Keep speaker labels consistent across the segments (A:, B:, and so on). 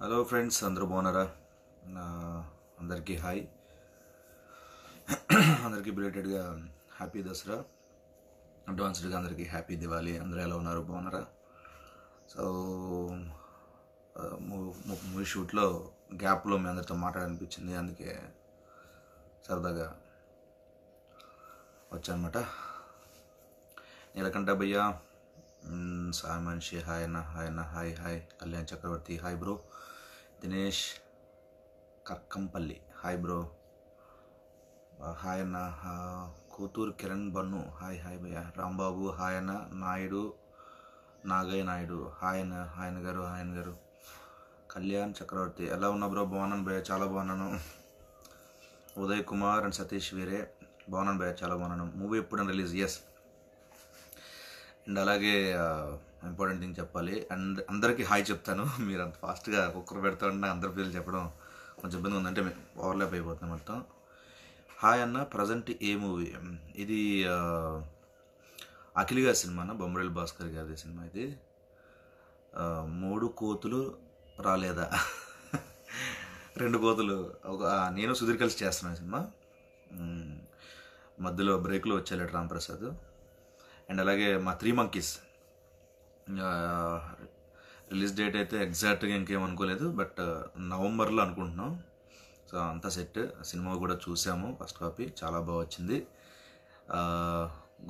A: Hello friends అందరూ బాగున్నారా? నా అందరికీ హాయ్. అందరికీ బిలేటెడ్గా హ్యాపీ దసరా. అడ్వాన్స్డ్గా అందరికీ హ్యాపీ దివాళీ. అందరూ ఎలా ఉన్నారు? బాగున్నారా? సో మూవీ షూట్లో గ్యాప్లో మీ అందరితో మాట్లాడాలనిపించింది. అందుకే సరదాగా వచ్చానమాట. నీలకంఠ భయ్యా సాయి మనిషి హాయ్ అన్న హాయ్ అన్న hi hi Kalyan Chakravarthy hi bro. Dinesh Karkampalli hi bro. Hi అన్న కూతూరు కిరణ్ బన్ను హాయ్ హాయ్ భయ్య. రాంబాబు హాయ్ అన్న నాయుడు నాగయ్య నాయుడు హాయ్ అన్న హాయన గారు హాయ్ గారు. కళ్యాణ్ చక్రవర్తి ఎలా ఉన్నా బ్రో? బాగున్నాను భయ్య చాలా బాగున్నాను. ఉదయ్ కుమార్ అండ్ సతీష్ వీరే బాగున్నాను భయ్య చాలా బాగున్నాను. మూవీ ఎప్పుడు రిలీజ్? ఎస్ అండ్ అలాగే ఇంపార్టెంట్ థింగ్ చెప్పాలి. అండ్ అందరికీ హాయ్ చెప్తాను. మీరు అంత ఫాస్ట్గా కుక్కర్ పెడతా ఉంటే అందరి పేర్లు చెప్పడం కొంచెం ఇబ్బంది ఉందంటే ఓవర్లాప్ అయిపోతుంది మొత్తం. హాయ్ అన్న ప్రజెంట్ ఏ మూవీ? ఇది అఖిలి అఖిల్ గారి సినిమా బొమ్మరేల్ భాస్కర్ గారి సినిమా ఇది. మూడు కోతులు రాలేదా? రెండు కోతులు ఒక నేను సుధీర్ కలిసి చేస్తున్నాను సినిమా. మధ్యలో బ్రేక్లో వచ్చేలాడు రాంప్రసాద్. అండ్ అలాగే మా త్రీ మంకీస్. రిలీజ్ డేట్ అయితే ఎగ్జాక్ట్గా ఇంకేం అనుకోలేదు బట్ నవంబర్లో అనుకుంటున్నాం. సో అంతా సెట్. సినిమా కూడా చూసాము ఫస్ట్ కాపీ. చాలా బాగా వచ్చింది.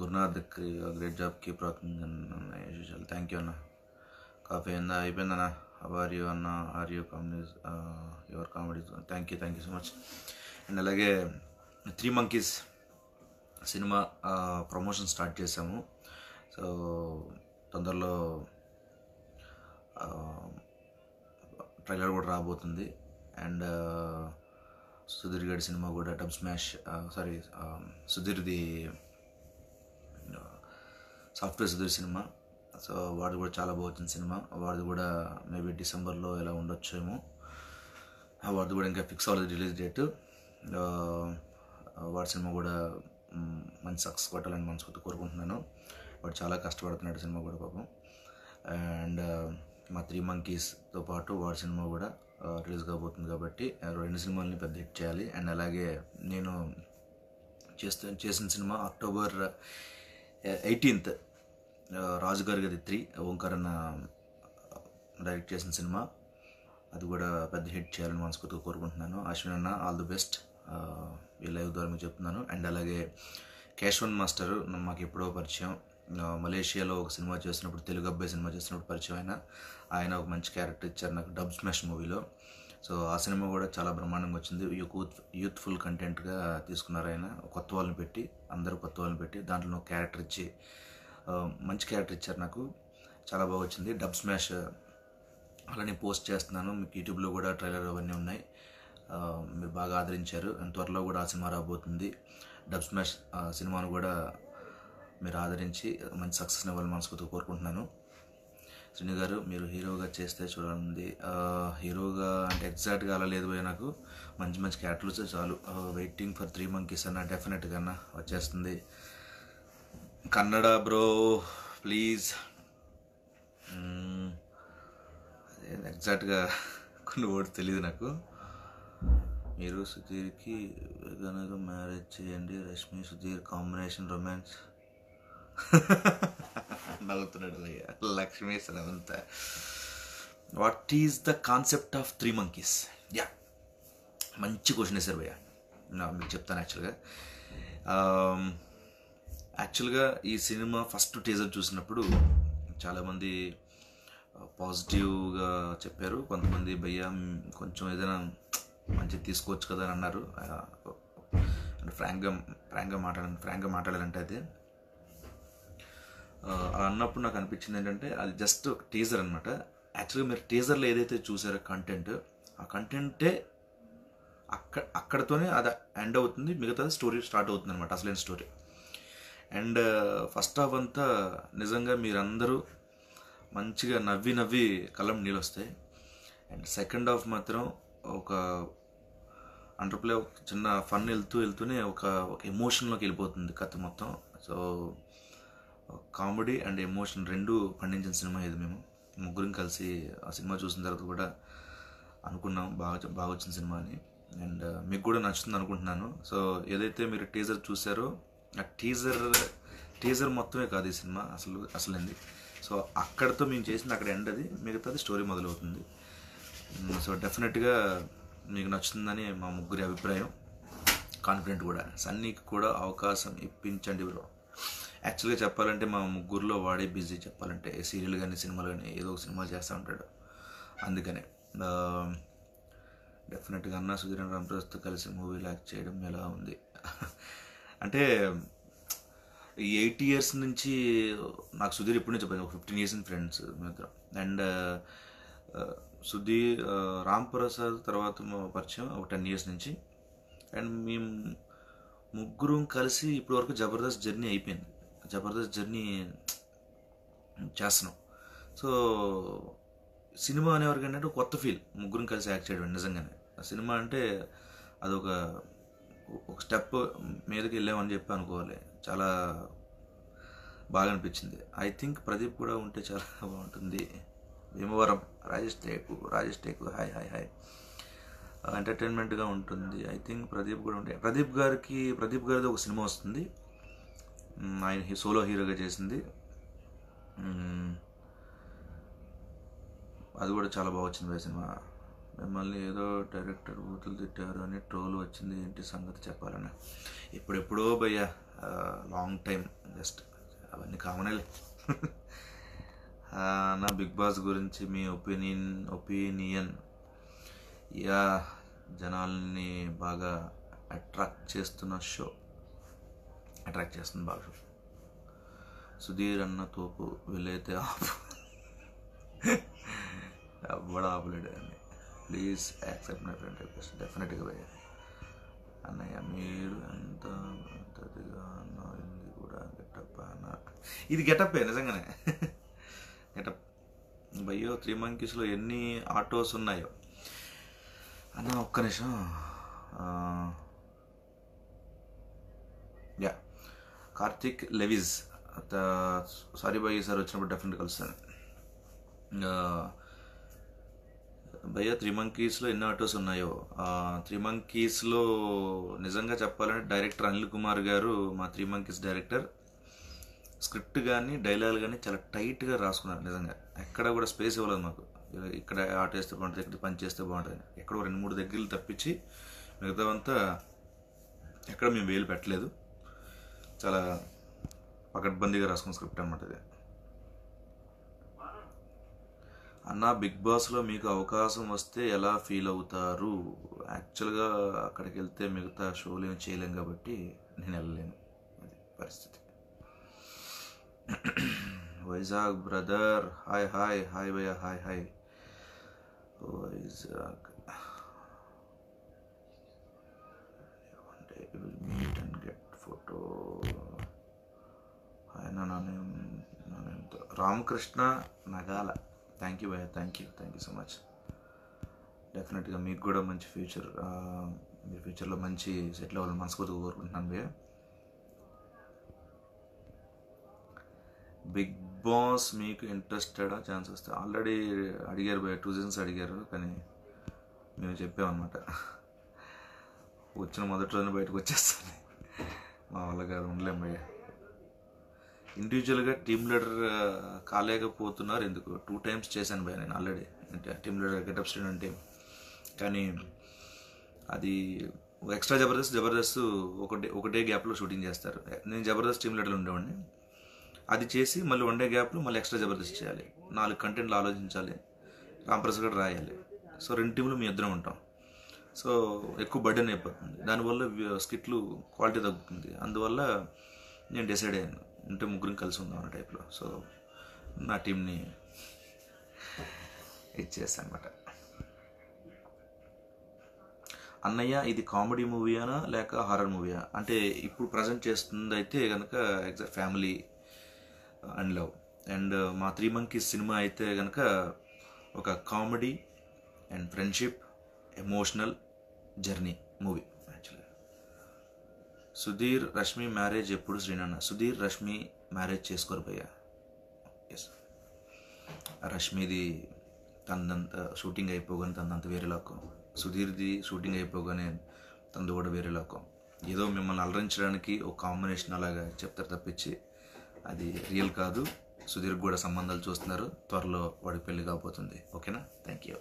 A: Gurunath great job keep rocking thank you అన్న. కాఫీ అయిందా? అయిపోయిందన్నా? ఆర్ యూ అన్న are you comedies your comedy thank you thank you so much and అలాగే three monkeys cinema promotion start చేసాము సో తొందరలో uh, ట్రైలర్ కూడా రాబోతుంది. అండ్ uh, సుధీర్ గడి సినిమా కూడా dub smash uh, sorry um, సుధీర్ది సాఫ్ట్వేర్ సుధీర్ సినిమా. సో వాడిది కూడా చాలా బాగా వచ్చిన సినిమా. వాడు కూడా మేబీ డిసెంబర్లో ఎలా ఉండొచ్చేమో. వాడిది కూడా ఇంకా ఫిక్స్ అవ్వలేదు రిలీజ్ డేట్. వాడి సినిమా కూడా మంచి సక్సెస్ కొట్టాలని మనస్ఫూర్తి కోరుకుంటున్నాను. వాడు చాలా కష్టపడుతున్నాడు సినిమా కూడా పాపం. అండ్ మా త్రీ మంకీస్తో పాటు వాడి సినిమా కూడా రిలీజ్ కాబోతుంది కాబట్టి రెండు సినిమాలని పెద్ద హిట్ చేయాలి. అండ్ అలాగే నేను చేస్తూ చేసిన సినిమా అక్టోబర్ ఎయిటీన్త్. రాజుగారి గది త్రీ ఓంకారన్న డైరెక్ట్ చేసిన సినిమా. అది కూడా పెద్ద హిట్ చేయాలని మనస్ఫూర్తిగా కోరుకుంటున్నాను. అశ్విన్ అన్న ఆల్ ది బెస్ట్. ఈ లైవ్ ద్వారా మీకు చెప్తున్నాను. అండ్ అలాగే కేశవన్ మాస్టర్ మాకు ఎప్పుడో పరిచయం. మలేషియాలో ఒక సినిమా చేసినప్పుడు తెలుగు అబ్బాయి సినిమా చేసినప్పుడు పరిచయం ఆయన ఆయన ఒక మంచి క్యారెక్టర్ ఇచ్చారు నాకు డబ్ స్మాష్ మూవీలో. సో ఆ సినిమా కూడా చాలా బ్రహ్మాండంగా వచ్చింది. యూత్ యూత్ఫుల్ కంటెంట్గా తీసుకున్నారు ఆయన. కొత్త వాళ్ళని పెట్టి అందరూ కొత్త వాళ్ళని పెట్టి దాంట్లో క్యారెక్టర్ ఇచ్చి మంచి క్యారెక్టర్ ఇచ్చారు నాకు. చాలా బాగా వచ్చింది. డబ్ స్మాష్ అలానే పోస్ట్ చేస్తున్నాను. మీకు యూట్యూబ్లో కూడా ట్రైలర్ అవన్నీ ఉన్నాయి. మీరు బాగా ఆదరించారు. త్వరలో కూడా ఆ సినిమా రాబోతుంది. డబ్ స్మాష్ ఆ, సినిమాను కూడా మీరు ఆదరించి మంచి సక్సెస్ ఇవ్వాలని మనస్ఫూర్తిగా కోరుకుంటున్నాను. శ్రీని గారు మీరు హీరోగా చేస్తే చూడాలంది హీరోగా అంటే ఎగ్జాక్ట్గా అలా లేదు పోయి నాకు. మంచి మంచి క్యారెక్టర్లు చాలు. వెయిటింగ్ ఫర్ త్రీ మంకీస్ అన్న డెఫినెట్గా అన్న వచ్చేస్తుంది. కన్నడ బ్రో ప్లీజ్ అదే ఎగ్జాక్ట్గా కొన్ని వర్డ్స్ తెలియదు నాకు. మీరు సుధీర్కి కనుక మ్యారేజ్ చేయండి. రష్మి సుధీర్ కాంబినేషన్ రొమాన్స్ నవ్వుతున్నాడు Lakshmi Lakshmi Sravantha what is the concept of three monkeys yeah మంచి క్వశ్చన్ వేశారు భయ్యా. మీకు చెప్తాను యాక్చువల్గా యాక్చువల్గా ఈ సినిమా ఫస్ట్ టీజర్ చూసినప్పుడు చాలామంది పాజిటివ్గా చెప్పారు. కొంతమంది భయ్యా కొంచెం ఏదైనా మంచిగా తీసుకోవచ్చు కదా అని అన్నారు. ఫ్రాంక్గా ఫ్రాంక్గా మాట్లాడాలి ఫ్రాంక్గా మాట్లాడాలంటే అది. అలా అన్నప్పుడు నాకు అనిపించింది ఏంటంటే అది జస్ట్ టీజర్ అనమాట యాక్చువల్గా మీరు టీజర్లో ఏదైతే చూసారో కంటెంట్ ఆ కంటెంటే అక్కడ అక్కడతోనే అది ఎండ్ అవుతుంది. మిగతా స్టోరీ స్టార్ట్ అవుతుంది అనమాట అసలైన స్టోరీ. అండ్ ఫస్ట్ హాఫ్ అంతా నిజంగా మీరందరూ మంచిగా నవ్వి నవ్వి కళ్ళం నీళ్ళు వస్తాయి అండ్ సెకండ్ హాఫ్ మాత్రం ఒక అండర్ప్లే ఒక చిన్న ఫన్ వెళ్తూ వెళ్తూనే ఒక ఒక ఎమోషన్లోకి వెళ్ళిపోతుంది కథ మొత్తం. సో కామెడీ అండ్ ఎమోషన్ రెండు పండించిన సినిమా ఇది మేము. ముగ్గురం కలిసి ఆ సినిమా చూసిన తర్వాత కూడా అనుకున్నాం బాగా బాగా వచ్చిన సినిమా అని. అండ్ మీకు కూడా నచ్చుతుంది అనుకుంటున్నాను. సో ఏదైతే మీరు టీజర్ చూసారో ఆ టీజర్ టీజర్ మొత్తమే కాదు ఈ సినిమా అసలు అసలేంది. సో అక్కడతో మేము చేసింది అక్కడ ఎండ్ అది మిగతాది స్టోరీ మొదలవుతుంది. సో డెఫినెట్గా మీకు నచ్చుతుందని మా ముగ్గురి అభిప్రాయం. కాన్ఫిడెంట్ కూడా. సన్నీకి కూడా అవకాశం ఇప్పించండి బ్రో. యాక్చువల్గా చెప్పాలంటే మా ముగ్గురులో వాడే బిజీ చెప్పాలంటే. సీరియల్ కానీ సినిమాలు కానీ ఏదో ఒక సినిమా చేస్తూ ఉంటాడు. అందుకనే. డెఫినెట్గా అన్న సుధీర్ రామప్రసాద్తో కలిసి మూవీ లాక్ చేయడం ఎలా ఉంది? అంటే ఈ ఎయిట్ ఇయర్స్ నుంచి నాకు సుధీర్ ఎప్పటి నుంచి ఒక ఫిఫ్టీన్ ఇయర్స్ ఫ్రెండ్స్ మిత్రం అండ్ సుధీర్ రామ్ ప్రసాద్ తర్వాత పరిచయం ఒక టెన్ ఇయర్స్ నుంచి. అండ్ మేము ముగ్గురం కలిసి ఇప్పటివరకు జబర్దస్త్ జర్నీ అయిపోయింది. జబర్దస్త్ జర్నీ చేస్తున్నాం. సో సినిమా అనేవరకు ఏంటంటే కొత్త ఫీల్ ముగ్గురం కలిసి యాక్ట్ చేయడం నిజంగానే. ఆ సినిమా అంటే అదొక ఒక స్టెప్ మీదకి వెళ్ళామని చెప్పి అనుకోవాలి. చాలా బాగా అనిపించింది. ఐ థింక్ ప్రదీప్ కూడా ఉంటే చాలా బాగుంటుంది. Bhimavaram Rajesh Teku Rajesh Teku hi hi hi ఎంటర్టైన్మెంట్గా ఉంటుంది. ఐ థింక్ ప్రదీప్ కూడా ఉంటాయి ప్రదీప్ గారికి ప్రదీప్ గారిది ఒక సినిమా వస్తుంది. ఆయన సోలో హీరోగా చేసింది. అది కూడా చాలా బాగా వచ్చింది సినిమా. మిమ్మల్ని ఏదో డైరెక్టర్ బూతులు తిట్టారు అని ట్రోల్ వచ్చింది ఏంటి సంగతి చెప్పాలని? ఇప్పుడెప్పుడో భయ్యా లాంగ్ టైం జస్ట్ అవన్నీ కామనేలే. నా బిగ్ బాస్ గురించి మీ ఒపీనియన్ ఒపీనియన్ యా జనాల్ని బాగా అట్రాక్ట్ చేస్తున్న షో. అట్రాక్ట్ చేస్తుంది బాగా సుధీర్ అన్న తోపు వీలైతే ఆపు. ఎవ్వడా ఆపలేడు అని. Please accept my friend request. డెఫినెట్గా భయ్య అన్నయ్య మీరు ఎంత పెద్దదిగా అన్నది కూడా గెటప్ అన్న ఇది గెటప్పే నిజంగానే? గెటప్. భయ్యో త్రీ మంకీస్లో ఎన్ని ఆటోస్ ఉన్నాయో. అన్న ఒక్క నిమిషం. యా. కార్తిక్ లెవిజ్ సారీ బాయ్ సార్ వచ్చినప్పుడు డెఫినెట్ కలుస్తాను. ఇంకా భయ్య త్రీ మంకీస్లో ఎన్ని ఆటోస్ ఉన్నాయో. త్రీ మంకీస్లో నిజంగా చెప్పాలంటే డైరెక్టర్ అనిల్ కుమార్ గారు మా త్రీ మంకీస్ డైరెక్టర్ స్క్రిప్ట్ కానీ డైలాగ్ కానీ చాలా టైట్గా రాసుకున్నారు నిజంగా. ఎక్కడ కూడా స్పేస్ ఇవ్వలేదు మాకు. ఇక్కడ ఆట వేస్తే బాగుంటుంది ఇక్కడ పని చేస్తే బాగుంటుంది. ఎక్కడో రెండు మూడు దగ్గరలు తప్పించి మిగతావంతా ఎక్కడ మేము వేలు పెట్టలేదు. చాలా పకడ్బందీగా రాసుకున్న స్క్రిప్ట్ అనమాట ఇది అన్న బిగ్ బాస్లో మీకు అవకాశం వస్తే ఎలా ఫీల్ అవుతారు? యాక్చువల్గా అక్కడికి వెళ్తే మిగతా షోలు ఏమి చేయలేం కాబట్టి నేను వెళ్ళలేను. అది పరిస్థితి. Vizag brother hi hi hi భయ hi hi. Vizag. Will meet and get photo ఆయన నా నేమ్ నా నేమ్తో రామకృష్ణ నగాల. థ్యాంక్ యూ భయ్య thank you thank you so much డెఫినెట్గా మీకు కూడా మంచి ఫ్యూచర్ మీ ఫ్యూచర్లో మంచి సెటిల్ అవ్వాలని మనస్ఫూర్తిగా కోరుకుంటున్నాను భయ్య. బిగ్ బాస్ మీకు ఇంట్రెస్టెడా ఛాన్స్ వస్తే. ఆల్రెడీ అడిగారు భయ్య టూ సీజన్స్ అడిగారు కానీ మేము చెప్పామన్నమాట. వచ్చిన మొదటి రోజున బయటకు వచ్చేస్తాను. మా వాళ్ళ గారు ఉండలేం భయ్య. ఇండివిజువల్గా టీమ్ లీడర్ కాలేకపోతున్నారు ఎందుకు? టూ టైమ్స్ చేశాను భయ నేను already team leader getup student team కానీ అది ఎక్స్ట్రా జబర్దస్త్ జబర్దస్త్ ఒకటే ఒకటే గ్యాప్లో షూటింగ్ చేస్తారు. నేను జబర్దస్త్ టీమ్ లీడర్లు ఉండేవాడిని. అది చేసి మళ్ళీ వన్ డే గ్యాప్లో మళ్ళీ ఎక్స్ట్రా జబర్దస్త్ చేయాలి. నాలుగు కంటెంట్లు ఆలోచించాలి. రాంప్రసాద్ కూడా రాయాలి. సో రెండు టీంలు మీ ఇద్దరం ఉంటాం. సో ఎక్కువ బర్డెన్ అయిపోతుంది. దానివల్ల స్కిట్లు క్వాలిటీ తగ్గుతుంది. అందువల్ల నేను డిసైడ్ అయ్యాను. ఉంటే ముగ్గురం కలిసి ఉందాం అనే టైప్లో సో నా టీంని ఇచ్చేస్తా అనమాట అన్నయ్య ఇది కామెడీ మూవీనా లేక హారర్ మూవీయా అంటే ఇప్పుడు ప్రజెంట్ చేస్తుంది అయితే కనుక exact family and love and మా త్రీ మంకీస్ సినిమా అయితే కనుక ఒక comedy and friendship emotional journey movie Sudheer Rashmi marriage ఎప్పుడు శ్రీనాన్న? సుధీర్ రష్మి మ్యారేజ్ చేసుకోరు భయ్యా. ఎస్ రష్మిది తనంత షూటింగ్ అయిపోగానే తనంత వేరే లోకం. సుధీర్ది షూటింగ్ అయిపోగానే తనది కూడా వేరే లోకం. ఏదో మిమ్మల్ని అలరించడానికి ఒక కాంబినేషన్ అలాగా చెప్తారు తప్పించి అది రియల్ కాదు. సుధీర్ కూడా సంబంధాలు చూస్తున్నారు. త్వరలో వాడి పెళ్ళి కాబోతుంది. ఓకేనా? Thank you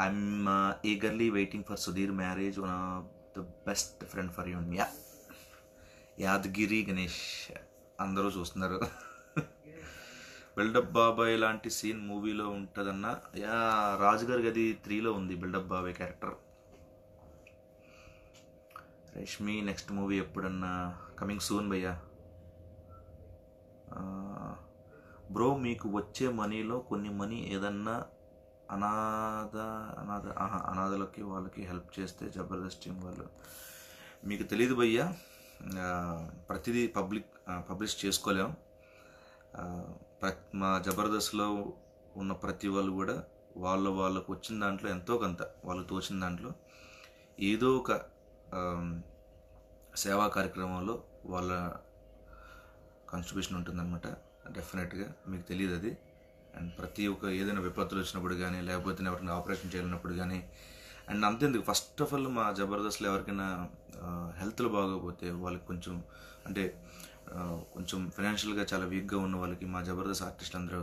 A: I'm eagerly waiting for Sudheer marriage one of the best friend for you yeah Yadagiri Ganesh. అందరూ చూస్తున్నారు. బిల్డప్ బాబాయ్ లాంటి సీన్ మూవీలో ఉంటుందన్న. యా రాజుగారి గది త్రీలో ఉంది బిల్డప్ బాబాయ్ క్యారెక్టర్. రష్మి నెక్స్ట్ మూవీ ఎప్పుడన్నా? కమింగ్ సూన్ భయ్యా. బ్రో మీకు వచ్చే మనీలో కొన్ని మనీ ఏదన్నా అనాథ అనాథ ఆహా అనాథలకి వాళ్ళకి హెల్ప్ చేస్తే జబర్దస్త్ టీం వాళ్ళు. మీకు తెలియదు భయ్యా ప్రతిదీ పబ్లిక్ పబ్లిష్ చేసుకోలేం. మా జబర్దస్త్లో ఉన్న ప్రతి వాళ్ళు కూడా వాళ్ళ వాళ్ళకు వచ్చిన దాంట్లో ఎంతో కొంత వాళ్ళకు తోచిన దాంట్లో ఏదో ఒక సేవా కార్యక్రమంలో వాళ్ళ కాన్స్ట్రిబ్యూషన్ ఉంటుందన్నమాట. డెఫినెట్గా మీకు తెలియదు అది అండ్ ప్రతి ఒక్క ఏదైనా విపత్తులు వచ్చినప్పుడు కానీ లేకపోతే ఎవరికైనా ఆపరేషన్ చేయాలన్నప్పుడు కానీ అండ్ అంతేందుకు. ఫస్ట్ ఆఫ్ ఆల్ మా జబర్దస్త్లో ఎవరికైనా హెల్త్లో బాగోకపోతే వాళ్ళకి కొంచెం అంటే కొంచెం ఫైనాన్షియల్గా చాలా వీక్గా ఉన్న వాళ్ళకి మా జబర్దస్త్ ఆర్టిస్ట్ అందరూ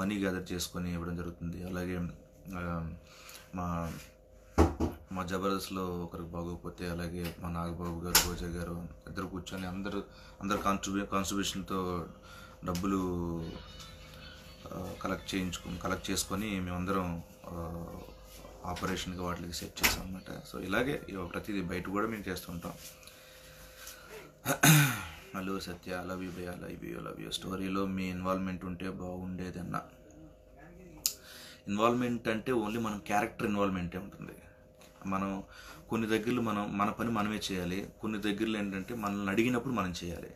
A: మనీ గ్యాదర్ చేసుకొని ఇవ్వడం జరుగుతుంది. అలాగే మా మా జబర్దస్త్లో ఒకరికి బాగోకపోతే అలాగే మా నాగబాబు గారు రోజా గారు ఇద్దరు కూర్చొని అందరూ అందరు కాంట్రిబ్యూ కాన్స్ట్రిబ్యూషన్తో డబ్బులు కలెక్ట్ చేయించుకుని కలెక్ట్ చేసుకొని మేమందరం ఆపరేషన్కి వాటికి సెట్ చేసాం అనమాట సో ఇలాగే ప్రతిదీ బయట కూడా మేము చేస్తుంటాం హలో సత్య లవ్ యూ భయ లవ్ యూ లవ్ యూ స్టోరీలో మీ ఇన్వాల్వ్మెంట్ ఉంటే బాగుండేదన్న. ఇన్వాల్వ్మెంట్ అంటే ఓన్లీ మనం క్యారెక్టర్ ఇన్వాల్వ్మెంటే ఉంటుంది. మనం కొన్ని దగ్గరలో మనం మన పని మనమే చేయాలి. కొన్ని దగ్గరలో ఏంటంటే మనల్ని అడిగినప్పుడు మనం చేయాలి.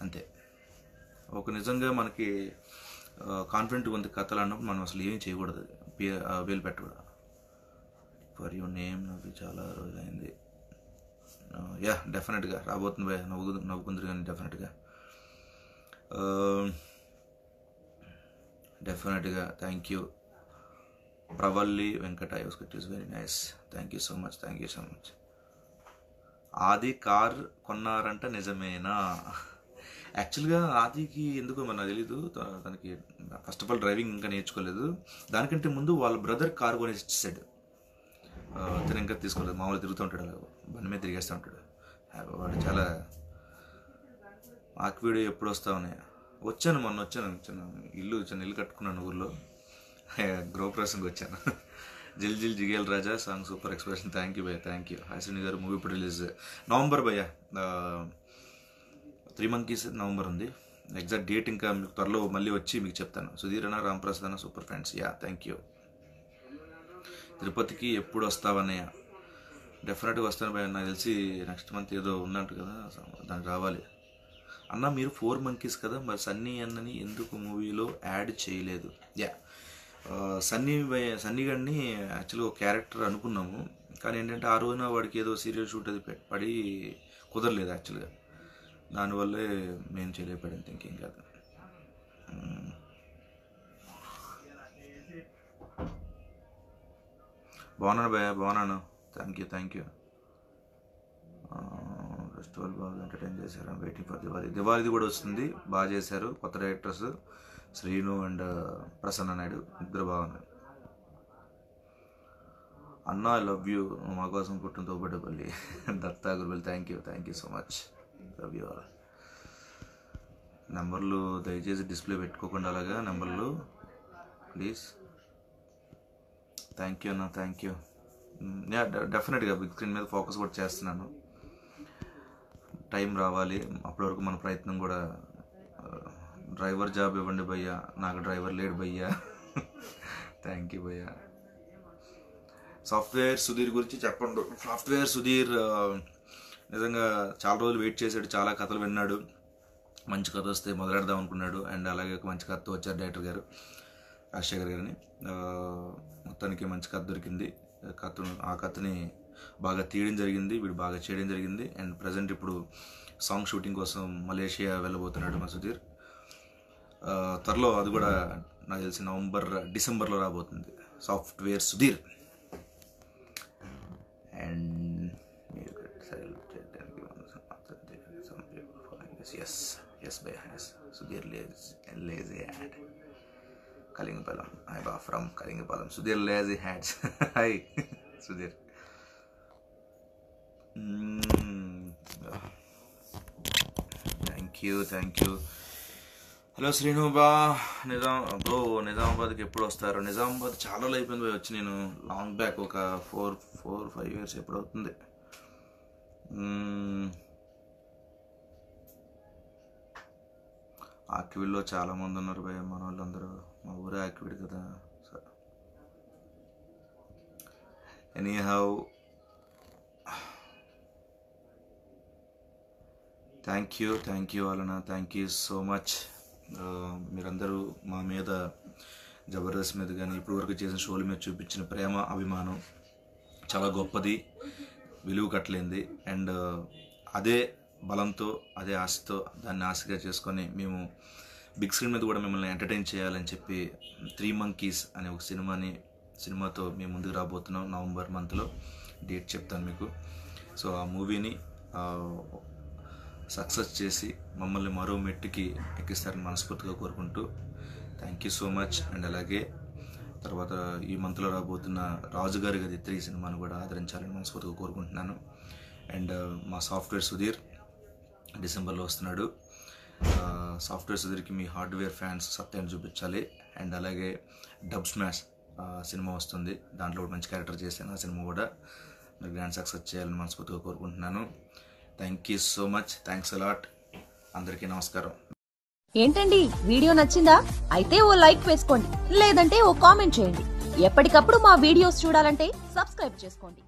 A: అంతే. ఒక నిజంగా మనకి కాన్ఫిడెంట్ ఉంది కథలు అన్నప్పుడు మనం అసలు ఏమీ చేయకూడదు. పే- వేలు పెట్టకూడదు. ఫర్ యూ నేమ్ నాకు చాలా రోజులైంది. యా డెఫినెట్గా రాబోతుంది భయ నవ్వు నవ్వుకుందరు కానీ డెఫినెట్గా డెఫినెట్గా thank you Pravalli Venkata use it is very nice thank you so much thank you so much Aadi car కొన్నారంట నిజమేనా? యాక్చువల్గా ఆదికి ఎందుకో మన తెలియదు తెలీదు. తనకి ఫస్ట్ ఆఫ్ ఆల్ డ్రైవింగ్ ఇంకా నేర్చుకోలేదు. దానికంటే ముందు వాళ్ళ బ్రదర్ కార్ కొనేసి ఇచ్చేసాడు తను ఇంకా తీసుకోలేదు. మామూలు తిరుగుతూ ఉంటాడు. అలా బండి మీద తిరిగేస్తూ ఉంటాడు. వాడు చాలా ఆక్ వీడియో ఎప్పుడు ఉన్నాయి? వచ్చాను మొన్న వచ్చాను. చిన్న ఇల్లు చిన్న ఇల్లు కట్టుకున్నాను ఊర్లో. గృహప్రవేశంకి వచ్చాను. Jil Jil Jigel Raja song super expression. Thank you భయ్య thank you Hasini garu movie ఇప్పుడు రిలీజ్ నవంబర్ భయ్య త్రీ మంకీస్ నవంబర్ ఉంది. ఎగ్జాక్ట్ డేట్ ఇంకా మీకు త్వరలో మళ్ళీ వచ్చి మీకు చెప్తాను. సుధీర్ అన్న రాంప్రసాద్ అన్న super friends yeah thank you తిరుపతికి ఎప్పుడు వస్తావన్నయ్య డెఫినెట్గా వస్తాను భయ నాకు తెలిసి నెక్స్ట్ మంత్ ఏదో ఉన్నట్టు కదా దానికి రావాలి. అన్న మీరు ఫోర్ మంకీస్ కదా మరి సన్నీ అన్నని ఎందుకు మూవీలో యాడ్ చేయలేదు? యా సన్నీ సన్నీ గారిని యాక్చువల్గా ఒక క్యారెక్టర్ అనుకున్నాము. కానీ ఏంటంటే ఆ రోజున వాడికి ఏదో సీరియల్ షూట్ అది పడి కుదరలేదు యాక్చువల్గా దానివల్లే మేము చేయలేకపోయాం థింకింగ్ కాదు బాగున్నాను భయ్య బాగున్నాను. Thank you thank you festival బాగా ఎంటర్టైన్ చేశారు. వెయిటింగ్ ఫర్ దివాళీ దివాళీది కూడా వస్తుంది. బాగా చేశారు. కొత్త డైరెక్టర్స్ శ్రీను అండ్ ప్రసన్న నాయుడు ఇద్దరు బాగున్నారు. అన్న ఐ లవ్ యూ మా కోసం పుట్టిన తోబడ్డపల్లి Datta గురువల్ thank you thank you so much love you all నెంబర్లు దయచేసి డిస్ప్లే పెట్టుకోకుండా అలాగా నెంబర్లు ప్లీజ్. థ్యాంక్ యూ అన్న థ్యాంక్ యూ డెఫినెట్గా బిగ్ స్క్రీన్ మీద ఫోకస్ కూడా చేస్తున్నాను. టైం రావాలి అప్పటి వరకు మన ప్రయత్నం కూడా డ్రైవర్ జాబ్ ఇవ్వండి భయ్యా నాకు డ్రైవర్ లేడు భయ్యా. థ్యాంక్ యూ భయ్యా. సాఫ్ట్వేర్ సుధీర్ గురించి చెప్పండి. సాఫ్ట్వేర్ సుధీర్ నిజంగా చాలా రోజులు వెయిట్ చేశాడు చాలా కథలు విన్నాడు. మంచి కథ వస్తే మొదలెడదాం అనుకున్నాడు. అండ్ అలాగే ఒక మంచి కథతో వచ్చారు డైరెక్టర్ గారు రాజశేఖర్ గారిని. మొత్తానికి మంచి కథ దొరికింది. కథను ఆ కథని బాగా తీయడం జరిగింది వీడు బాగా చేయడం జరిగింది. అండ్ ప్రజెంట్ ఇప్పుడు సాంగ్ షూటింగ్ కోసం మలేషియా వెళ్ళబోతున్నాడు మా సుధీర్. త్వరలో అది కూడా నాకు తెలిసి నవంబర్ డిసెంబర్లో రాబోతుంది. Software Sudheer. Yes yes bye yes Sudheer లేజ్ lazy head Kalingapalem hi బా from Kalingapalem Sudheer lazy heads hi Sudheer thank you thank you hello Srinu బా నిజాం బ్రో నిజామాబాద్కి ఎప్పుడు వస్తారు? నిజామాబాద్ చాలా రోజులు అయిపోయింది పోయి వచ్చి నేను లాంగ్ బ్యాక్ ఒక ఫోర్ ఫోర్ ఫైవ్ ఇయర్స్ ఎప్పుడు అవుతుంది ఆక్విడ్లో చాలా మంది ఉన్నారు భయ మన వాళ్ళందరూ మా ఊరే ఆక్విడ్ కదా. Anyhow thank you thank you అలన thank you so much మీరందరూ మా మీద జబర్దస్త్ మీద కానీ ఇప్పటివరకు చేసిన షోలు మీద చూపించిన ప్రేమ అభిమానం చాలా గొప్పది. విలువ కట్టలేంది అండ్ uh, అదే బలంతో అదే ఆశతో దాన్ని ఆశగా చేసుకొని మేము బిగ్ స్క్రీన్ మీద కూడా మిమ్మల్ని ఎంటర్టైన్ చేయాలని చెప్పి త్రీ మంకీస్ అనే ఒక సినిమాని సినిమాతో మేము ముందుకు రాబోతున్నాం నవంబర్ మంత్లో. డేట్ చెప్తాను మీకు. సో ఆ మూవీని సక్సెస్ చేసి మమ్మల్ని మరో మెట్టుకి ఎక్కిస్తారని మనస్ఫూర్తిగా కోరుకుంటూ thank you so much. And అలాగే తర్వాత ఈ మంత్లో రాబోతున్న రాజుగారి గది త్రీ సినిమాను కూడా ఆదరించాలని మనస్ఫూర్తిగా కోరుకుంటున్నాను. అండ్ మా సాఫ్ట్వేర్ సుధీర్ డిసెంబర్లో వస్తున్నాడు. సాఫ్ట్వేర్స్ సాఫ్ట్వేర్ సుధీర్కి మీ హార్డ్వేర్ ఫ్యాన్స్ సత్యాన్ని చూపించాలి. అండ్ అలాగే డబ్ స్మాష్ సినిమా వస్తుంది. దాంట్లో కూడా మంచి క్యారెక్టర్ చేశాను ఆ సినిమా కూడా. మీరు గ్రాండ్ సక్సెస్ చేయాలని మనస్ఫూర్తిగా కోరుకుంటున్నాను. Thank you so much thanks a lot అందరికీ నమస్కారం.
B: ఏంటండి? వీడియో నచ్చిందా? అయితే ఓ లైక్ వేసుకోండి. లేదంటే ఓ కామెంట్ చేయండి. ఎప్పటికప్పుడు మా వీడియోస్ చూడాలంటే సబ్స్క్రైబ్ చేసుకోండి.